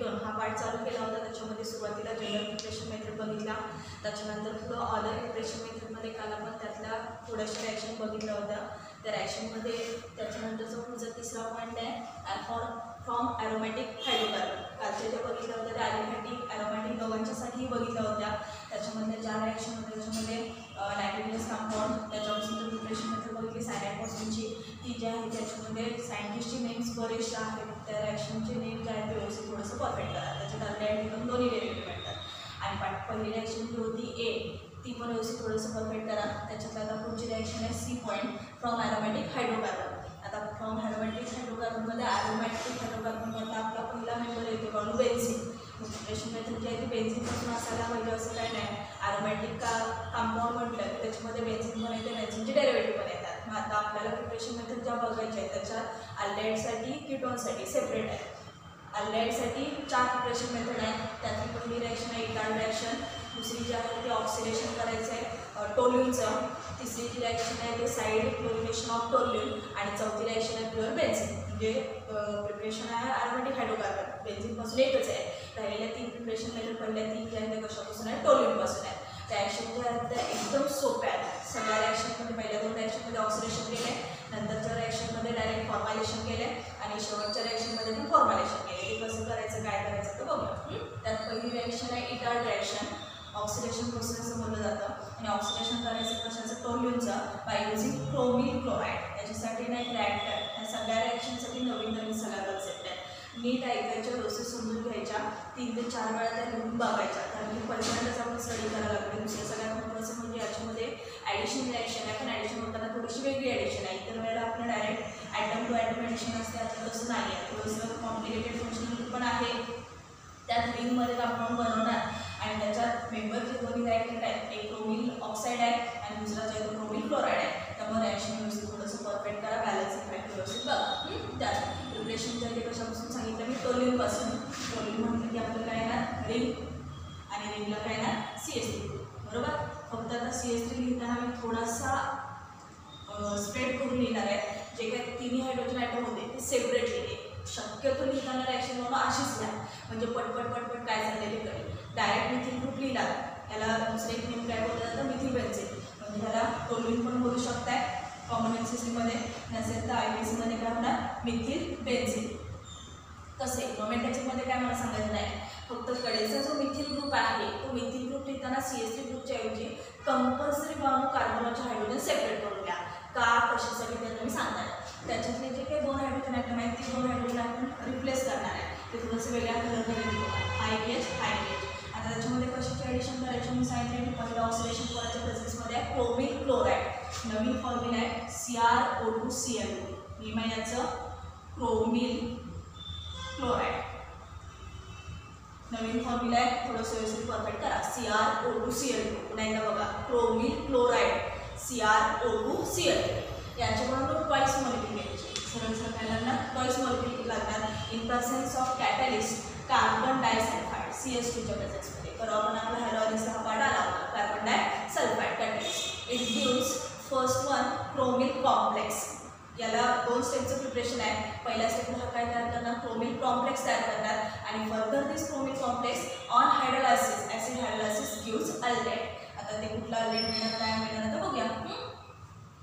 Newton हा part चालू केला होता. त्याच्यामध्ये सुरुवातीला जनरल इम्प्रेशन मेथड बघितला. त्याच्यानंतर पुढं ऑदर इम्प्रेशन मेथडमध्ये काल आपण त्यातल्या थोड्याशा रॅक्शन बघितल्या होत्या त्या रॅक्शनमध्ये त्याच्यानंतरचा पुढचा तिसरा पॉईंट आहे फॉर्म फ्रॉम ॲरोमॅटिक हायड्रोकार्बन कालच्या ज्या बघितल्या होत्या त्या ॲरोमॅटिक ॲरोमॅटिक दोघांच्यासाठीही बघितल्या होत्या. त्याच्यामधल्या ज्या रॅक्शन होत्या त्याच्यामध्ये नायट्रोजनस कंपाऊंड त्याच्यापासून तर प्रिपरेशन मेथड बघितली सायनायपासूनची की जे आहे त्याच्यामध्ये सायंटिस्टचे नेम्स बरेचसे आहेत. त्या रॅक्शनचे नेम जे आहेत ते व्यवस्थित थोडंसं परफेक्ट करा. त्याच्यात अर्धे ॲडिकम दोन्ही डेरिव्हेटिव्ह मिळतात. आणि पाठ पहिली रॅक्शन जी होती ए ती पण व्यवस्थित थोडंसं परफेक्ट करा. त्याच्यात आता पुढची रॅक्शन आहे C point from aromatic hydrocarbon आता फ्रॉम ॲरोमॅटिक हायड्रोकार्बनमध्ये ॲरोमॅटिक हायड्रोकार्बनमधला आपला पहिला मेंबर येतो कारण बेन्झिन प्रिपरेशन मेथड जी आहे ती बेन्झिनपासून असायला पाहिजे असं काय नाही. ॲरोमॅटिक का कंपाऊंड म्हटलं की त्याच्यामध्ये बेन्झिन पण येते बेन्झिनचे डेरिव्हेटिव्ह पण येतात. मग आता आपल्याला प्रिपरेशन मेथड ज्या बघायच्या आहेत त्याच्यात अल्डेडसाठी किटोनसाठी सेपरेट आहे अल्डेडसाठी चार प्रिपरेशन मेथड आहे त्यातली पहिली रिॲक्शन आहे इटाल रिॲक्शन दुसरी जी आहे ती ऑक्सिडेशन करायचं आहे टोल्यूनचं तिसरी जी रिॲक्शन आहे ते साईड क्लोरिनेशन ऑफ टोल्यून आणि चौथी रिॲक्शन आहे प्युअर बेन्झिन म्हणजे प्रिपरेशन आहे आरोमॅटिक हायड्रोकार्बन बेन्झिनपासून एकच आहे. राहिलेल्या तीन प्रिपरेशन मेथड पहिल्या तीन ज्या आहेत त्या कशापासून आहे? टोल्यूनपासून आहे. रिॲक्शन ज्या एकदम सोप्या आहेत सगळ्या रिॲक्शनमध्ये पहिल्या दोन रिॲक्शनमध्ये ऑक्सिडेशन केलं आहे नंतरच्या रिॲक्शनमध्ये डायरेक्ट फॉर्मालेशन केलं आहे आणि शेवटच्या रिॲक्शनमध्ये पण फॉर्मालेशन केलं हे कसं करायचं काय करायचं तर बघूया. त्यात पहिली रिॲक्शन आहे इटार रिॲक्शन ऑक्सिडेशन प्रोसेस असं बोललं जातं. आणि ऑक्सिडेशन करायचं कशाचं? टोल्यूनचं बाय युझिंग क्रोमिन क्लोराईड त्याच्यासाठी नाही रॅक्टर ह्या सगळ्या रिॲक्शनसाठी नवीन नवीन सगळ्या कन्सेप्ट नीट ऐकायच्या प्रोसेस समजून घ्यायच्या तीन ते चार वेळा त्या लिहून बघायच्या. कारण की पहिल्यांदाच आपण स्टडी करायला लागतो दुसऱ्या सगळ्यात महत्त्वाचं म्हणजे याच्यामध्ये ॲडिशन रिॲक्शन आहे पण ॲडिशन होताना थोडीशी वेगळी ॲडिशन आहे. इतर वेळेला आपलं direct atom to atom addition असते. आता तसं नाही आहे थोडंसं कॉम्प्लिकेटेड फंक्शन पण आहे. त्यात रिंगमध्ये कंपाऊंड बनवणार. आणि त्याच्यात मेंबर जे दोन्ही आहेत एक क्रोमिल ऑक्साईड आहे आणि दुसरा जो आहे क्रोमिल क्लोराईड आहे. त्यामुळे रिॲक्शन व्यवस्थित थोडंसं परफेक्ट करा. बॅलन्स इफेक्ट व्यवस्थित बघा. हं? त्यात. प्रिपरेशन जे कशापासून सांगितलं मी टोलिनपासून टोलिन म्हटलं की आपलं काय येणार? रिंग आणि रिंगला काय येणार? सी एस थ्री बरोबर? फक्त आता सी एस थ्री लिहिताना मी थोडासा स्प्रेड करून लिहिणार आहे. जे काही तिन्ही हायड्रोजन आयटम होते ते सेपरेट लिहिले शक्यतो लिहिताना रिॲक्शन बाबा अशीच लिहा. म्हणजे पटपट पटपट काय झालेले कळेल. डायरेक्ट मिथिल ग्रुप लिहिला याला दुसरे एक नेम काय बोलतात तर मिथिल बेन्झिन म्हणजे त्याला टोलिन पण बोलू शकताय. कॉमन एन सी सीमध्ये नसेल तर आय बी सीमध्ये काय होणार? Methyl benzene. तसे रोमॅन्टिकमध्ये काय मला सांगायचं नाही. फक्त कडेचा जो मिथिल ग्रुप आहे तो मिथिल ग्रुप लिहिताना सी एस टी ग्रुपच्या ऐवजी कंपल्सरी बाणू कार्बनचे हायड्रोजन सेपरेट करून द्या. का? कशासाठी ते तुम्ही सांगणार त्याच्यातले जे काही दोन हायड्रोजन आहेत माहिती ते दोन हायड्रोजन आपण रिप्लेस करणार आहे. ते थोडंसं वेगळ्या कलरमध्ये हाय एच हाय एच आता त्याच्यामध्ये कशाची ॲडिशन करायची मी सांगितले की पहिलं ऑक्सिडेशन कोणाच्या प्रोसेसमध्ये आहे क्रोमिल क्लोराईड नवीन फॉर्म्युला आहे C R O two C L Nima याचं. क्रोमिल क्लोराईड नवीन फॉर्म्युला आहे थोडंसं व्यवस्थित परफेक्ट करा। C R O two C L two पुन्हा एकदा बघा chromyl chloride C R O two C L याच्याबरोबर twice molecule घ्यायचे सरळ सरळ लागणार ट्वाईस मॉलिक्यूल लागणार in presence of catalyst carbon disulphide C S टूच्या प्रेझेन्समध्ये परवा आपण आपला हॅलोअरिसचा हा पार्ट आला होता carbon disulphide catalyst it gives first one chromyl complex याला दोन स्टेपचं प्रिपरेशन आहे. पहिल्या स्टेपला हा काय तयार करणार क्रोमिल कॉम्प्लेक्स तयार करणार आणि further this chromyl complex on hydrolysis acid hydrolysis gives aldehyde आता ते कुठला अल्डेट मिळणार काय मिळणार आता बघूया.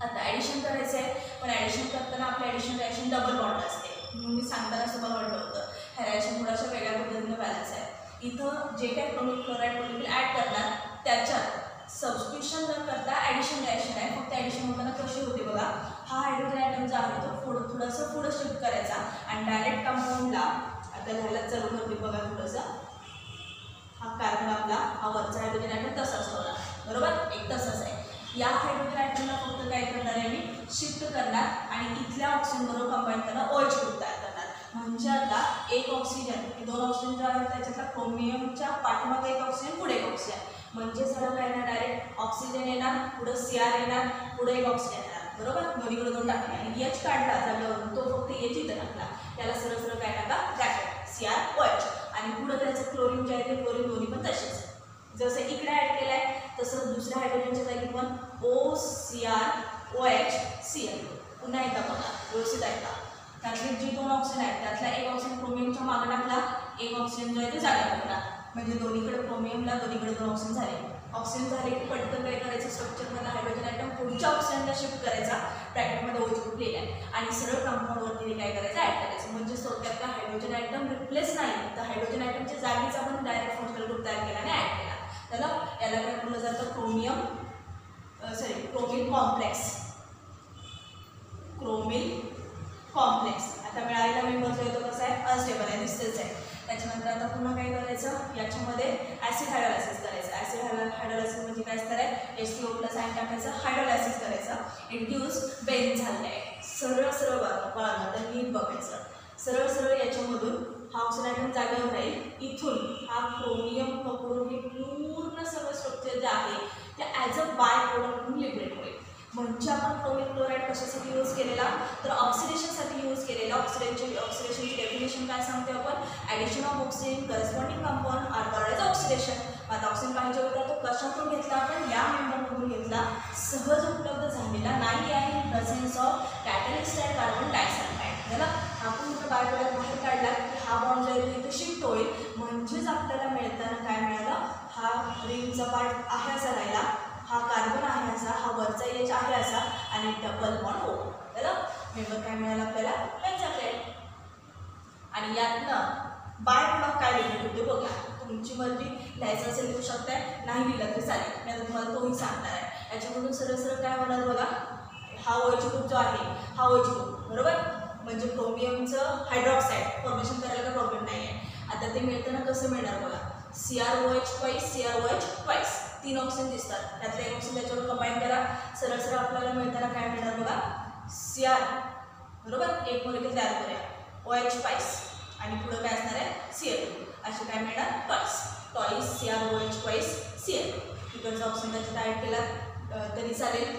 आता ॲडिशन करायचं आहे पण ॲडिशन करताना आपलं ॲडिशन रिॲक्शन डबल बॉन्ड असते. म्हणून मी सांगताना सुद्धा म्हटलं होतं. ह्या रिॲक्शन थोडाशा वेगळ्या पद्धतीनं बॅलन्स आहे. इथं जे काही क्रोमिक क्लोराईड मॉलिक्यूल ॲड करणार त्याच्यात सबस्क्रिप्शन न करता ॲडिशन डायशन आहे फक्त ॲडिशन होताना कशी होते बघा. हा हायड्रोजन आयटम जो आहे तो पुढं थोडंसं पुढं शिफ्ट करायचा आणि डायरेक्ट कंपाऊंडला आता ह्याला चालू करते बघा थोडंसं. हा कार्बन आपला हा वरचा हायड्रोजन आयटम तसाच होणार. बरोबर? एक तसाच आहे. या हायड्रोजन आयटमला फक्त काय करणार आहे मी? शिफ्ट करणार आणि इथल्या ऑक्सिजन बरोबर कंबाईन करणार ओएच ग्रुप तयार करणार. म्हणजे आता एक ऑक्सिजन हे दोन ऑक्सिजन जे आहेत त्याच्यातला क्रोमियमच्या पाठीमागे एक ऑक्सिजन पुढे एक ऑक्सिजन म्हणजे सरळ काय येणार? डायरेक्ट ऑक्सिजन येणार पुढं सी आर येणार पुढे एक ऑक्सिजन येणार. बरोबर? दोन्हीकडे दोन टाकले आणि एच काढला जागेवरून तो फक्त एच इथं टाकला. त्याला सरळ सरळ काय टाका? Bracket C R O H आणि पुढं त्याचं क्लोरीन जे आहे ते क्लोरीन दोन्ही पण तसेच. जसं इकडे ॲड केलं आहे तसं दुसऱ्या हायड्रोजनच्या जागी पण O C R O H C L पुन्हा एकदा बघा. व्यवस्थित ऐका. त्यातले जे दोन ऑप्शन आहेत त्यातला एक ऑप्शन क्रोमियमच्या मागे टाकला एक ऑप्शन जो आहे ते जागा टाकला. म्हणजे दोन्हीकडे क्रोमियमला दोन्हीकडे दोन ऑप्शन झाले. ऑक्सिजन झाले की पटकन काय करायचं? स्ट्रक्चरमधला हायड्रोजन आयटम पुढच्या ऑप्शनला शिफ्ट करायचा. ब्रॅकेटमध्ये ओच उठलेला आहे. आणि सरळ कंपाऊंडवरती काय करायचं? ॲड करायचं. म्हणजे थोडक्यात का हायड्रोजन आयटम रिप्लेस नाही तर हायड्रोजन आयटमच्या जागीच आपण डायरेक्ट फंक्शनल ग्रुप तयार केला आणि ॲड केला. त्याला याला काय म्हटलं जातं? Chromium sorry chromyl complex chromyl complex आता मिळालेला मेंबर जो आहे तो कसा आहे? अनस्टेबल आहे दिसतेच आहे. त्याच्यानंतर आता पुन्हा काय करायचं? याच्यामध्ये ॲसिड हायड्रोलायसिस करायचं. ॲसिड हायड्रो हायड्रोलायसिस म्हणजे काय असणार आहे H T O plus ion टाकायचं हायड्रोलायसिस करायचं. इंड्यूस बेन झालेलं आहे सरळ सरळ बघा तर नीट बघायचं. सरळ सरळ याच्यामधून हा ऑक्सिडायटन जागेवर राहील. इथून हा क्रोमियम पकडून हे पूर्ण सगळं स्ट्रक्चर जे आहे ते ॲज अ बाय प्रोडक्ट म्हणजे आपण क्रोमिक क्लोराईड कशासाठी यूज केलेला? तर ऑक्सिडेशनसाठी यूज केलेला. ऑक्सिडेशनची ऑक्सिडेशनची डेफिनेशन काय सांगते आपण? Addition of oxygen corresponding compound R करायचं ऑक्सिडेशन आता ऑक्सिजन पाहिजे होता तो कशातून घेतला आपण? या मेंबरमधून घेतला. सहज उपलब्ध झालेला नाही आहे. In presence of catalyst and carbon disulphide झाला आपण इथं बाय बाहेर काढला की हा बॉन्ड जो आहे तो शिफ्ट होईल. म्हणजेच आपल्याला मिळताना काय मिळालं? हा रिंगचा पार्ट आहे असा राहिला. हा कार्बन आहे असा हा वरचा एच आहे असा आणि डबल बॉन्ड हो. त्याला मेंबर काय मिळालं आपल्याला? बेन्झाक्लेट आणि यातनं बाय प्रोडक्ट काय लिहिलं होते बघा. तुमची मर्जी लिहायचं असेल लिहू शकताय. नाही लिहिलं तरी चालेल. मी आता तुम्हाला तोही सांगणार आहे. याच्यामधून सरळ सरळ काय होणार बघा? हा ओएच ग्रुप जो आहे हा ओएच ग्रुप बरोबर? म्हणजे क्रोमियमचं हायड्रॉक्साईड फॉर्मेशन करायला काही प्रॉब्लेम नाही आहे आता ते मिळताना कसं मिळणार बघा? C R O H twice C R O H twice तीन ऑप्शन दिसतात. त्यातले एक ऑप्शन त्याच्यावर कंबाईन करा. सरळ सरळ आपल्याला मिळताना काय मिळणार बघा? सी आर बरोबर? एक मोलिक्युल तयार करूया. ओ एच पाईस आणि पुढं काय असणार आहे? सी एल असे काय मिळणार? Twice twice C R O H twice C L तिकडचा ऑप्शन त्याच्यात ॲड केला. तरी चालेल.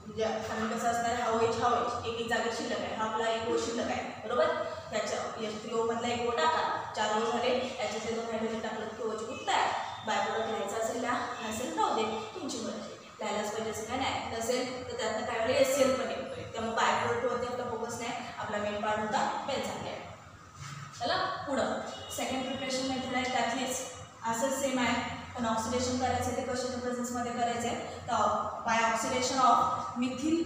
म्हणजे कारण कसं असणार आहे, हा ओएच हा ओएच एक एक जागा शिल्लक आहे. हा आपला एक ओ शिल्लक आहे. बरोबर? त्याच्या एच थ्री ओमधला एक ओ टाका. चार ओ झाले. याच्यातले दोन हायड्रोजन टाकलं की ओच खूप तयार. बाय घ्यायचा असेल लिहा नसेल राहू दे तुमची मर्जी. द्यायलाच पाहिजे असं काय नाही नसेल तर त्यातनं काय वेळेला एस सी एल पण येतोय त्यामुळे बाय प्रोडक्टवरती आपला फोकस नाही आपला मेन पार्ट होता पेन झाले. चला पुढं. सेकंड प्रिपरेशन मेथड आहे त्यातलीच. असंच सेम आहे. पण ऑक्सिडेशन करायचं ते कशाच्या प्रेझेन्समध्ये करायचं आहे. तर by oxidation of methyl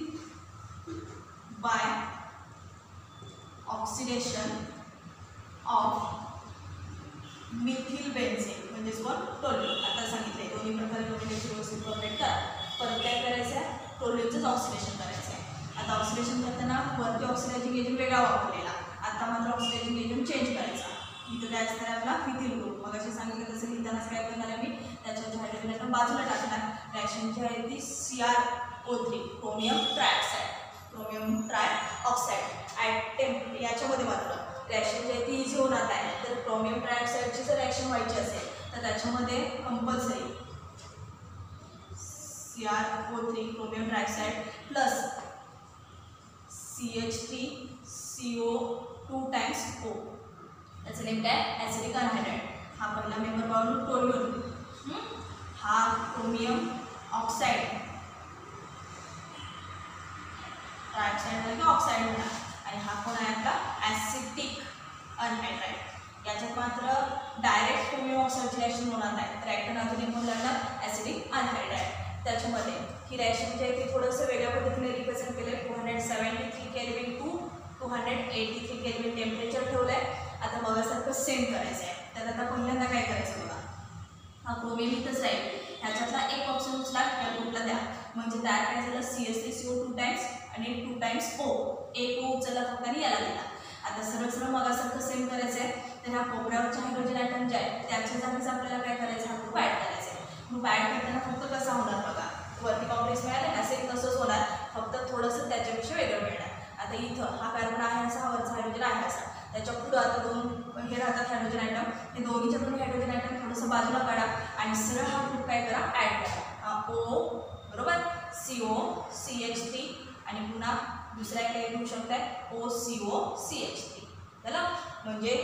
by oxidation of methyl benzene म्हणजेच कोण टोल्यून आता सांगितले दोन्ही प्रकारे कॉम्बिनेशन व्यवस्थित परफेक्ट करा. परत काय करायचं आहे टोल्यूनचंच ऑक्सिडेशन करायचं आहे आता ऑक्सिडेशन करताना वरती ऑक्सिडायझिंग एजंट वेगळा वापरलेला. आता मात्र ऑक्सिडायझिंग एजंट चेंज करायचा. इथं काय असणार आहे आपला? फिथिल ग्रुप मग असे सांगितलं तसं लिहितानाच काय करणार आहे मी? त्याच्या हायड्रोजन बाजूला टाकणार. रॅशन जी आहे ती C R O three chromium trioxide chromium trioxide at temp याच्यामध्ये मात्र रॅशन जी आहे ती इझी होणार आहे तर क्रोमियम ट्रायऑक्साईडची जर रॅशन व्हायची असेल तर त्याच्यामध्ये compulsory C R O three chromium trioxide plus C H three C O two times O त्याचं नेम काय ॲसिडिक अनहायड्राइड हा पहिला मेंबर पाहून टोल्यून हा क्रोमियम ऑक्साईड ट्रायऑक्साईड झाला की ऑक्साईड होणार. आणि हा कोण आहे आपला? ॲसिटिक अनहायड्राइड याच्यात मात्र डायरेक्ट क्रोमियम ऑक्साईडची होणार नाही. तर ॲक्टन अजून एक म्हणून लागणार ॲसिडिक त्याच्यामध्ये ही रॅशन जे आहे ते थोडंसं वेगळ्या पद्धतीने रिप्रेझेंट केलं आहे two hundred seventy three kelvin to two hundred eighty three kelvin temperature ठेवलं आहे आता मगासारखं सेम करायचं आहे त्यात आता पहिल्यांदा काय करायचं बघा? हा क्रोमियम राहील. ह्याच्यातला एक ऑप्शन उचला या ग्रुपला द्या. म्हणजे तयार काय झालं C S C C O two times आणि टू टाइम्स ओ एक ओ उचलला फक्त आणि याला दिला आता सरळ सरळ मगासारखं सेम करायचं आहे तर ह्या कोपऱ्यावरचे हायड्रोजन आयटम जे आहे त्याच्या जागीच आपल्याला काय करायचं? हा ग्रुप ॲड करायचा आहे ग्रुप ॲड करताना फक्त कसा होणार बघा? वरती कॉम्प्लेक्स मिळाले ना सेम तसंच होणार. फक्त थोडंसं त्याच्यापेक्षा वेगळं मिळणार. आता इथं हा कार्बन आहे असा हा वरचा हायड्रोजन आहे असा. त्याच्या पुढं आता दोन हे राहतात हायड्रोजन आयटम हे दोन्हीच्या पण हायड्रोजन आयटम थोडंसं बाजूला काढा आणि सरळ हा ग्रुप काय करा ॲड करा. हा ओ बरोबर? C O C H three आणि पुन्हा दुसऱ्या काही काय घेऊ शकताय O C O C H three झालं म्हणजे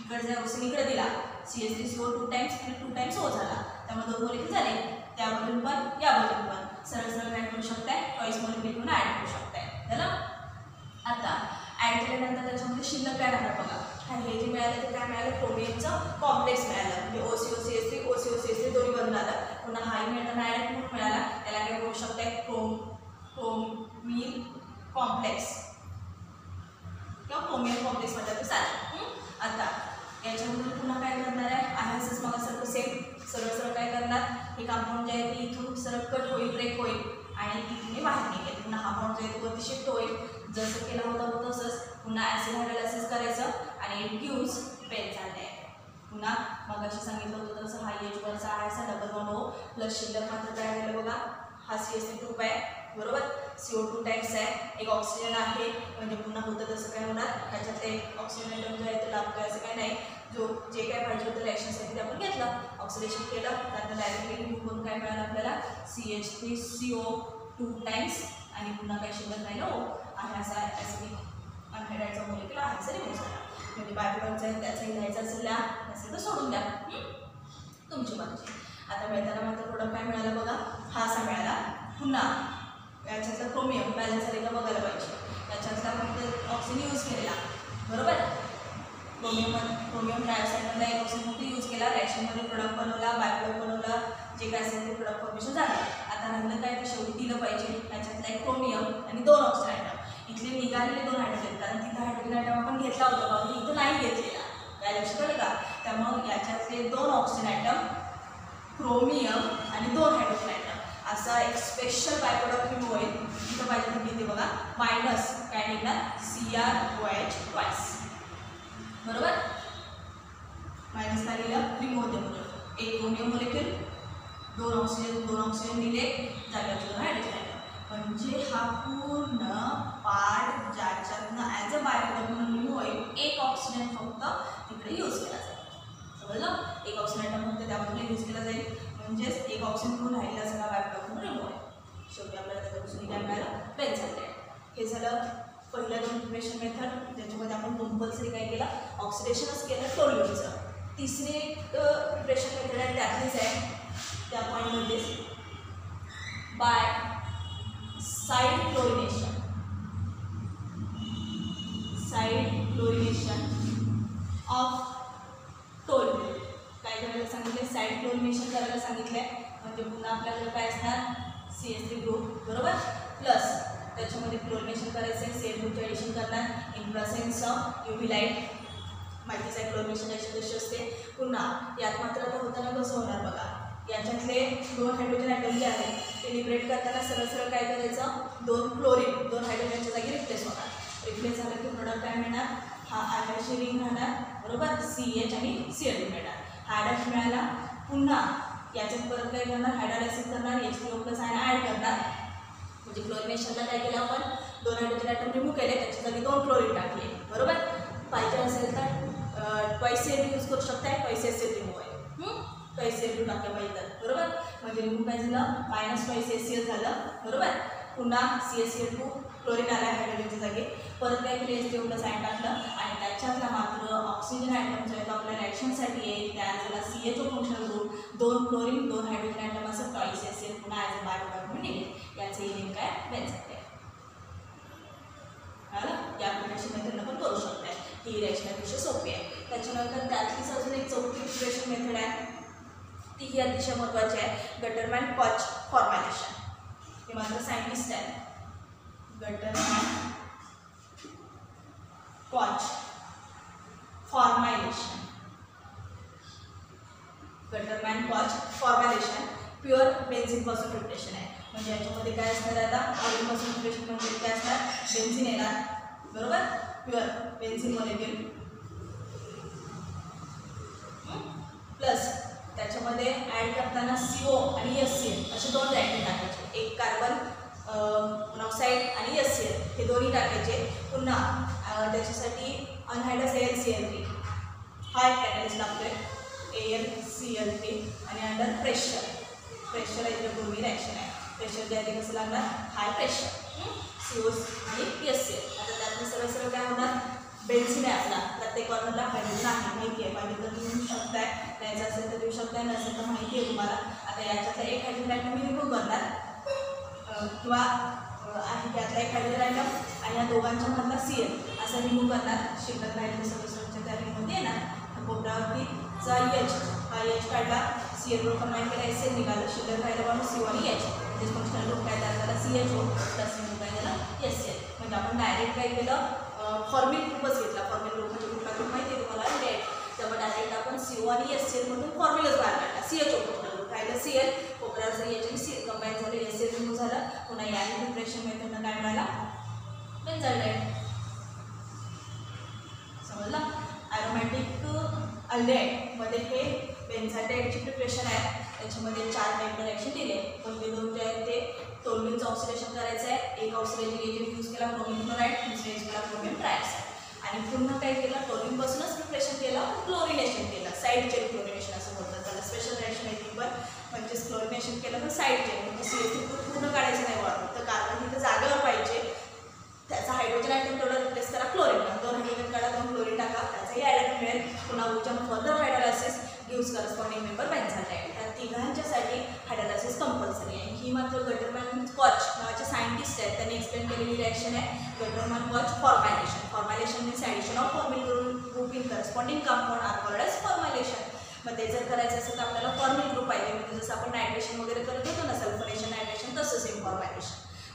इकडे ऑप्शन इकडे दिला. C S three C O two times आणि टू टाइम्स ओ झाला. त्यामुळे दोन मोलिक्यूल झाले? त्या बाजून पण या बाजून पण. सरळ सरळ काय करू शकताय चॉईस मोलिक्यूल पुन्हा ॲड करू शकताय. झालं? आता ॲड केल्यानंतर त्याच्यामध्ये शिल्लक काय राहणार बघा. हे जे मिळालं ते काय मिळालं? क्रोमियमचं कॉम्प्लेक्स मिळालं. म्हणजे O C O C S three O C O C S three दोन्ही बनून आलं पुन्हा हाही मिळताना ॲड म्हणून मिळाला. त्याला काय करू शकताय? क्रोम क्रोमिल कॉम्प्लेक्स किंवा क्रोमियम कॉम्प्लेक्स म्हणतात चालेल. आता याच्यामधून पुन्हा काय करणार आहे? आयएसएस मग सर्व सेम सरळ सरळ काय करणार? हे कंपाऊंड जे आहे ते इथून सरळ कट होईल ब्रेक होईल. आणि तिथे बाहेर निघेल. पुन्हा हा बॉन्ड जो आहे तो वरती शिफ्ट होईल जसं केलं होतं तसंच पुन्हा ॲसिड हायड्रोलायसिस करायचं आणि ड्यूज पेन झाले पुन्हा मग अशी सांगितलं होतं तसं हा एच वरचा आहे असा डबल वन हो प्लस शिल्लक मात्र काय झालं बघा? हा सी एस ग्रुप आहे बरोबर? सी ओ टू टाईप्स आहे. एक ऑक्सिजन आहे म्हणजे पुन्हा होतं तसं काय होणार? ह्याच्यातलं एक ऑक्सिजन आयटम जो आहे तो लाभ असं काय नाही. जो जे काय पाहिजे होतं रिॲक्शनसाठी ते आपण घेतलं. ऑक्सिडेशन केलं त्यानंतर डायरेक्टली रिमूव्ह करून काय मिळालं आपल्याला? C H three C O two times आणि पुन्हा काय शिल्लक राहिलं? ओ आहे असा ॲसिडिक अनहायड्राईडचा मोलिक्युल आहे असं रिमूव्ह झाला म्हणजे बायप्रोडक्टचा आहे त्याचाही घ्यायचा असेल द्या नसेल तर सोडून द्या. तुमची मर्जी. आता मिळताना मात्र प्रोडक्ट काय मिळाला बघा? हा असा मिळाला. पुन्हा याच्यातलं क्रोमियम बॅलन्स झाले का बघायला पाहिजे. याच्यातला फक्त ऑक्सिजन यूज केलेला. बरोबर? क्रोमियम क्रोमियम डायऑक्साईडमधला एक ऑक्सिजन फक्त यूज केला? रॅशनमध्ये प्रोडक्ट बनवला बायप्रोडक्ट बनवला जे काय असेल ते प्रोडक्ट फॉर्मेशन झालं. आता राहिलं काय ते शेवटी दिलं पाहिजे. याच्यातला एक क्रोमियम आणि दोन ऑक्सिजन आयटम इथले निघालेले दोन हायड्रोजन कारण तिथं हायड्रोजन आयटम आपण घेतला होता बाबा इथं नाही घेतलेला. काय लक्ष आलं का? त्यामुळं याच्यातले दोन ऑक्सिजन आयटम क्रोमियम आणि दोन हायड्रोजन आयटम असा एक स्पेशल बायप्रोडक्ट रिमूव्ह होईल इथं पाहिजे तर किती बघा? मायनस काय निघणार? C R O H twice बरोबर? मायनस काय लिहिलं रिमूव्ह होते म्हणून एक क्रोमियम मोलेक्युल दोन ऑक्सिजन दोन ऑक्सिजन दिले जागेवरचे दोन हायड्रोजन आयटम म्हणजे हा पूर्ण पार्ट ज्याच्यातनं ॲज अ बायोप्रोडक्ट म्हणून रिमूव्ह होईल एक ऑक्सिजन फक्त तिकडे यूज केला जाईल. समजलं? एक ऑक्सिजन फक्त त्यामध्ये यूज केला जाईल. म्हणजेच एक ऑक्सिजन म्हणून राहिला सगळा बायोप्रोडक्ट म्हणून आहे शेवटी आपल्याला त्याच्यापासून काय मिळालं बेन्झाईल हे झालं पहिल्या दोन प्रिपरेशन मेथड ज्याच्यामध्ये आपण कंपल्सरी काय केलं ऑक्सिडेशनच केलं टोल्यूमचं तिसरी एक प्रिपरेशन मेथड आहे त्यातलीच आहे त्या पॉईंटमध्येच by side chlorination side chlorination of toll काय करायला सांगितले साईड क्लोरिनेशन करायला सांगितलं आहे म्हणजे पुन्हा आपल्याकडे काय असणार? सी एस थ्री ग्रुप बरोबर? प्लस त्याच्यामध्ये क्लोरिनेशन करायचं आहे सी ग्रुपचे ॲडिशन करणार. In presence of U V light माहितीच आहे क्लोरिनेशन ॲडिशन कशी असते? पुन्हा यात मात्र आता होताना कसं होणार बघा? याच्यातले दोन हायड्रोजन ॲटम जे आहेत ते लिबरेट करताना सरळ सरळ काय करायचं? दोन क्लोरीन दोन हायड्रोजनच्या जागी रिप्लेस होणार. रिप्लेस झालं की प्रोडक्ट काय मिळणार? हा आयडॅशची रिंग राहणार बरोबर? सी एच आणि सी एल मिळणार. हा आयडॅश मिळाला पुन्हा याच्यात परत काय करणार? हायड्रालायसिस करणार H T O plus ion add करणार. म्हणजे क्लोरिनेशनला काय केलं आपण? दोन हायड्रोजन आयटम रिमूव्ह केले त्याच्या जागी दोन क्लोरीन टाकले. बरोबर? पाहिजे असेल तर पैसे यूज करू शकताय पैसे सेल रिमूव्ह आहे. पैसे रिमूव्ह टाकले पाहिजे तर. बरोबर? म्हणजे रिमूव्ह काय झालं? मायनस पैसे सी एल झालं. बरोबर? पुन्हा C S C L two chlorine आला हायड्रोजनच्या जागी. परत काय केलं? S T O plus ion टाकलं. आणि त्याच्यातला मात्र ऑक्सिजन आयटम जो आहे तो आपल्या रिॲक्शनसाठी येईल. त्या झाला C H O functional group दोन क्लोरीन दोन हायड्रोजन आयटम असं टॉईस असेल पुन्हा ॲज अ बायोप्रोडक्ट म्हणून निघेल. याचं इनिंग काय बेन्झाईन आहे कळलं? या प्रिपरेशन मेथडनं पण करू शकताय. ही रिॲक्शन अतिशय सोपी आहे. त्याच्यानंतर त्यातलीच अजून एक चौथी प्रिपरेशन मेथड आहे. ती ही अतिशय महत्त्वाची आहे. गटरमॅन पॉच फॉर्मॅलेशन हे मात्र सायंटिस्ट आहे. Gattermann Koch formylation Gattermann Koch formylation pure benzene concentration आहे. म्हणजे याच्यामध्ये काय असणार आता? ऑइल कॉन्सन्ट्रेशन म्हणजे काय असणार? बेन्झिन येणार. बरोबर? प्युअर बेन्झिन मॉलिक्युल प्लस त्याच्यामध्ये ॲड करताना सी ओ आणि एस सी एल असे दोन रिॲक्टिव्ह टाकायचे. एक कार्बन मोनॉक्साईड आणि एस सी एल हे दोन्ही टाकायचे. पुन्हा त्याच्यासाठी anhydrous L C L three हा एक कॅटलिस्ट आहे A L C L three आणि अंडर प्रेशर प्रेशर याच्यापूर्वी रिॲक्शन आहे. प्रेशर जे आहे ते कसं लागणार? हाय प्रेशर सी ओ आणि एस सी एल आता त्यातनं सरळ सरळ काय होणार? बेन्झिन आहे आपला. प्रत्येक कॉर्नरला हायड्रोजन आहे माहिती आहे. पाहिजे तर तुम्ही शकताय. द्यायचं असेल तर देऊ शकताय. नसेल तर माहिती आहे तुम्हाला. आता याच्यातला एक हायड्रोजन आयटम मी रिमूव्ह करणार. किंवा आहे त्यातला एक हायड्रोजन आयटम आणि या दोघांच्या मधला सी एल असं रिमूव्ह करणार. शिल्लक राहिलेलं सगळं सगळं त्या रिमूव्ह चा एच हा एच काढला. सी एल ग्रुप कंबाईन केला. एस एल निघालं. शिल्लक राहिला म्हणून सी आणि एच म्हणजे फंक्शनल ग्रुप काय तयार झाला C H O plus C काय झाला एस एल म्हणजे आपण डायरेक्ट काय केलं? फॉर्मिल ग्रुपच घेतला. फॉर्मिल ग्रुप म्हणजे कुठला ग्रुप माहिती आहे तुम्हाला डेट त्यामुळे डायरेक्ट आपण सी ओ आणि एस एल म्हणून फॉर्म्युलाच बाहेर काढला. C H O functional group राहिलं सी एल कोकराचं एच आणि सी एल कंबाईन झालं एस एल रिमूव्ह झालं. पुन्हा या प्रिपरेशन मेथडनं काय मिळाला? अल्डेटमध्ये हे बेन्झाल्डेटची प्रिपरेशन आहे. त्याच्यामध्ये चार मेंबर ॲक्शन दिले. पहिले दोन जे आहेत ते? टोलमिनचं ऑक्सिडेशन करायचं आहे. एक ऑक्सिडेशन एजंट यूज केला क्रोमिन क्लोराईड दुसरा यूज केला क्रोमिन ट्रायऑक्साईड आणि पुन्हा काय केलं टोलिनपासूनच प्रिपरेशन केलं क्लोरिनेशन केलं. साईड चेन क्लोरिनेशन असं बोलतात त्याला. स्पेशल रिएक्शन आहे पण. म्हणजेच क्लोरिनेशन केलं तर साईड चेन म्हणजे सी एस पूर्ण काढायचं नाही वाटत तर कार्बन तिथं जागेवर पाहिजे. त्याचा हायड्रोजन आयटम तेवढा रिप्लेस करा क्लोरीन दोन क्लोरीन टाका. त्याचाही आयटम मिळेल. पुन्हा उच्चम further hydrolysis gives corresponding member benzaldehyde त्या तिघांच्यासाठी हायड्रोलायसिस कंपल्सरी आहे. ही मात्र गटरमॅन कॉच नावाचे सायंटिस्ट आहेत. त्यांनी एक्सप्लेन केलेली रिॲक्शन आहे. Gattermann Koch formylation formylation means addition of formyl group in corresponding compound are called as formylation मग ते जर करायचं असेल तर आपल्याला फॉर्मिल ग्रुप पाहिजे. म्हणजे जसं आपण नायट्रेशन वगैरे करत होतो ना सल्फोनेशन नायट्रेशन तसं सेम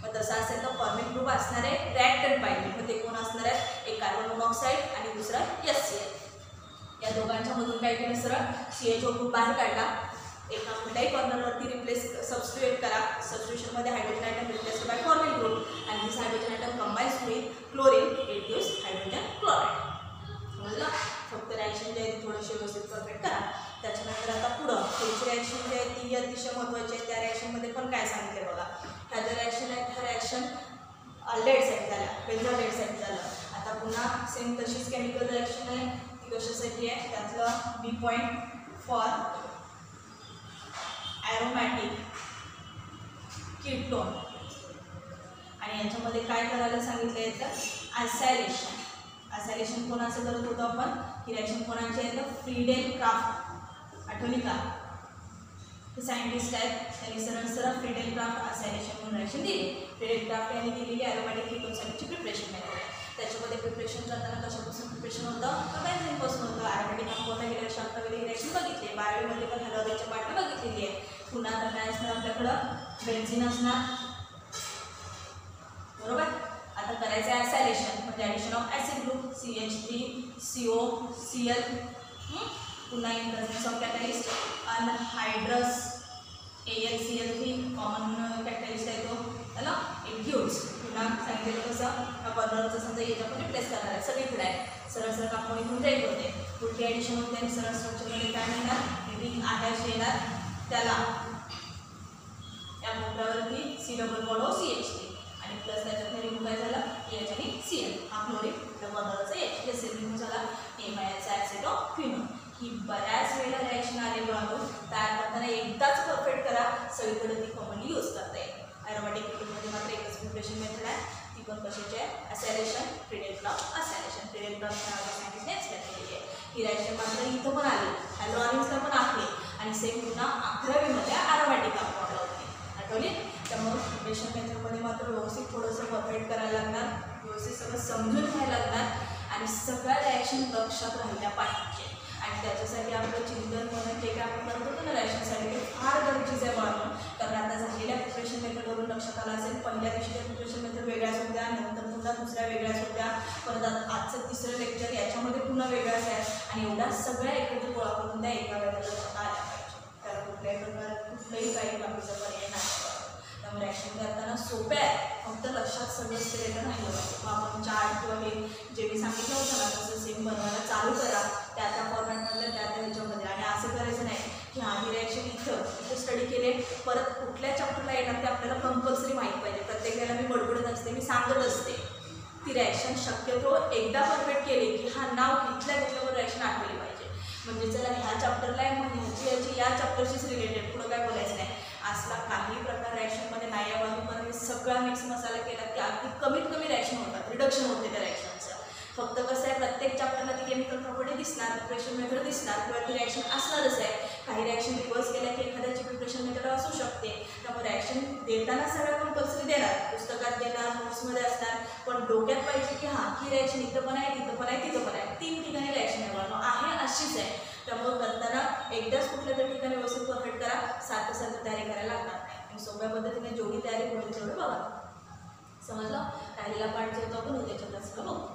मग तसा असेल तर फॉर्मिंग ग्रुप असणार आहे रॅक्टन पाहिजे मग ते कोण असणार आहे? एक कार्बन मोनॉक्साईड आणि दुसरा एस सी एल या दोघांच्या मधून काय केलं सरळ सी एच ओ ग्रुप बाहेर काढला. एका कुठल्याही कॉर्नरवरती रिप्लेस सबस्टिट्यूट करा. सबस्टिट्यूशनमध्ये hydrogen atom replace by formyl group आणि this hydrogen atom combines with chlorine it gives hydrogen chloride समजलं? फक्त रिॲक्शन जे आहे ती थोडीशी व्यवस्थित परफेक्ट करा. त्याच्यानंतर आता पुढं पुढची रिॲक्शन जी आहे ती अतिशय महत्त्वाची आहे. त्या रिॲक्शनमध्ये पण काय सांगते बघा. ह्या ज्या रिॲक्शन लेड साईड झाल्या बेंझॉल लेड साईड झालं. आता पुन्हा सेम तशीच केमिकल रिॲक्शन आहे ती कशासाठी आहे? त्यातलं B point for aromatic ketone आणि याच्यामध्ये काय करायला सांगितलं आहे तर ॲसायलेशन ॲसायलेशन कोणाचं करत होतो आपण? ही रिॲक्शन कोणाची आहे? तर फ्रीडेल क्राफ्ट आठवली का? सायंटिस्ट आहेत त्यांनी सरळ सरळ क्राफ्ट ॲसायलेशन म्हणून रिॲक्शन दिली. फ्रीडेल क्राफ्ट यांनी दिलेली ॲरोमॅटिक किटोनसाठीची प्रिपरेशन आहे. त्याच्यामध्ये प्रिपरेशन करताना कशापासून प्रिपरेशन होतं? तर बेन्झिनपासून होतं. ॲरोमॅटिक कंपाऊंड गेल्या शांत वगैरे रिएक्शन बघितली. बारावीमध्ये पण हॅलोरिकच्या बाटल्या बघितलेली आहे. पुन्हा आता काय असणार आपल्याकडं? बेन्झिन असणार. बरोबर? आता करायचं आहे सॅलेशन म्हणजे addition of acid group C H three C O C L पुन्हा in presence of catalyst anhydrous A L C L three common catalyst आहे तो त्याला एक घेऊच पुन्हा सांगितलेलं कसं कॉर्नरचं समजा याच्यामध्ये रिप्लेस करणार आहे. सगळीकडे आहे. सरळ सरळ कापड इथून ब्रेक होते. पुढची ॲडिशन होते आणि सरळ स्ट्रक्चरमध्ये काय मिळणार रिंग अटॅच येणार. त्याला त्या मोठ्यावरती C double bond C H T आणि प्लस त्याच्यात रिमूव्ह काय झाला? एच आणि सी एल हा क्लोरिन त्या बॉर्डरचा एच एस एल रिमूव्ह झाला एम आय एचा ॲसिडो ऑफ ही बऱ्याच वेळेला रिॲक्शन आलेलो वाढून तयार करताना एकदाच परफेक्ट करा. सगळीकडे ती कॉमनली यूज करता येईल. ॲरोमॅटिक किटमध्ये मात्र एकच प्रिपरेशन मेथड आहे. ती पण कशाची आहे? असॅलेशन फ्रिडेल ब्लॉक असॅलेशन फ्रिडेल ब्लॉक सायंटिस्टने एक्सप्लेन केलेली आहे ही रिॲक्शन मात्र इथं पण आली. हॅलोआरिन्सला पण आहे. आणि सेम पुन्हा अकरावीमध्ये ॲरोमॅटिक कंपाऊंडला होती. आठवली? त्यामुळे प्रिपरेशन मेथडमध्ये मात्र व्यवस्थित थोडंसं परफेक्ट करायला लागणार. व्यवस्थित सगळं समजून घ्यायला लागणार. आणि सगळ्या रिॲक्शन लक्षात राहिल्या पाहिजे. आणि त्याच्यासाठी आपलं चिंतन म्हणून जे काय आपण करत होतो ना रॅशनसाठी ते फार गरजेचं आहे म्हणून. कारण आता झालेल्या प्रिपरेशन मेथडवरून लक्षात आलं असेल पहिल्या दिवशीच्या प्रिपरेशन मेथड वेगळ्याच होत्या नंतर पुन्हा दुसऱ्या वेगळ्याच होत्या परत आजचं तिसरं लेक्चर याच्यामध्ये पुन्हा वेगळाच आहे. आणि एवढ्या सगळ्या एकत्र गोळा करून त्या एका वेळेला आल्या पाहिजे. कारण कुठल्याही प्रकारे कुठलंही काही बाकीचा पर्याय नाही. त्यामुळे ॲक्शन करताना सोप्या आहे. फक्त लक्षात सगळं केलेलं राहिलं पाहिजे मग आपण चार्ट किंवा हे जे मी सांगितलं होतं ना तसं सेम बनवायला चालू करा. त्या त्या फॉर्मॅटमधल्या त्या त्या ह्याच्यामध्ये. आणि असं करायचं नाही की हा ही रिॲक्शन इथं इथं स्टडी केले परत कुठल्या चॅप्टरला येणार ते आपल्याला कंपल्सरी माहीत पाहिजे. प्रत्येक वेळेला मी बडबडत असते मी सांगत असते. ती रिॲक्शन शक्यतो एकदा परफेक्ट केली की हा नाव इथल्या घेतल्यावर रिॲक्शन आठवली पाहिजे. म्हणजे चला ह्या चॅप्टरला आहे मग ह्याची या चॅप्टरशीच रिलेटेड पुढं काय बोलायचं नाही. असला काही प्रकार रॅशनमध्ये नाही या मी सगळा मिक्स मसाला केला. की अगदी कमीत कमी रॅशन होतात. रिडक्शन होते त्या रॅशनचं फक्त कसं आहे प्रत्येक चॅप्टरला ती केमिकल प्रॉपर्टी दिसणार प्रिपरेशन मेथड दिसणार किंवा ती रॅशन असणारच आहे. काही रिॲक्शन रिव्हर्स केल्या की एखाद्याची प्रिपरेशन मेथड असू शकते. त्यामुळे रिॲक्शन देताना सगळं कंपल्सरी देणार? पुस्तकात देणार नोट्समध्ये असणार. पण डोक्यात पाहिजे की हां ही रिॲक्शन इथं पण आहे तिथं पण आहे तिथं पण आहे. तीन ठिकाणी रिॲक्शन आहे आहे अशीच आहे. त्यामुळे करताना एकदाच कुठल्या तरी ठिकाणी तयारी करायला लागणार नाही. आणि सोप्या पद्धतीने जेवढी तयारी होईल तेवढं बघा. समजलं? राहिलेला पार्ट जो होतो आपण उद्याच्या क्लासला बघू.